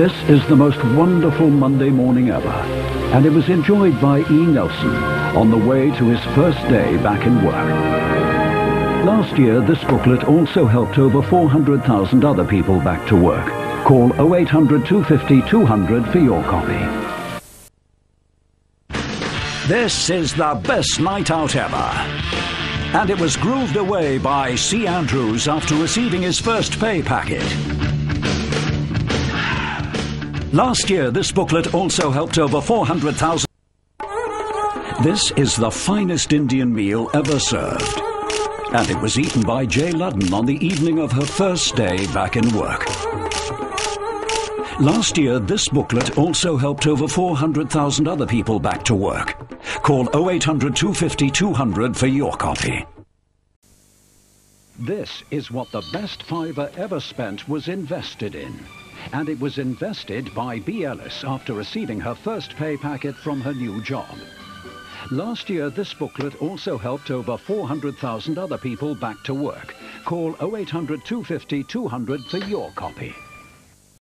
This is the most wonderful Monday morning ever, and it was enjoyed by E. Nelson on the way to his first day back in work. Last year, this booklet also helped over 400,000 other people back to work. Call 0800 250 200 for your copy. This is the best night out ever. And it was grooved away by C. Andrews after receiving his first pay packet. Last year, this booklet also helped over 400,000. This is the finest Indian meal ever served. And it was eaten by Jay Ludden on the evening of her first day back in work. Last year, this booklet also helped over 400,000 other people back to work. Call 0800 250 200 for your copy. This is what the best fiver ever spent was invested in and it was invested by B. Ellis after receiving her first pay packet from her new job. Last year, this booklet also helped over 400,000 other people back to work. Call 0800 250 200 for your copy.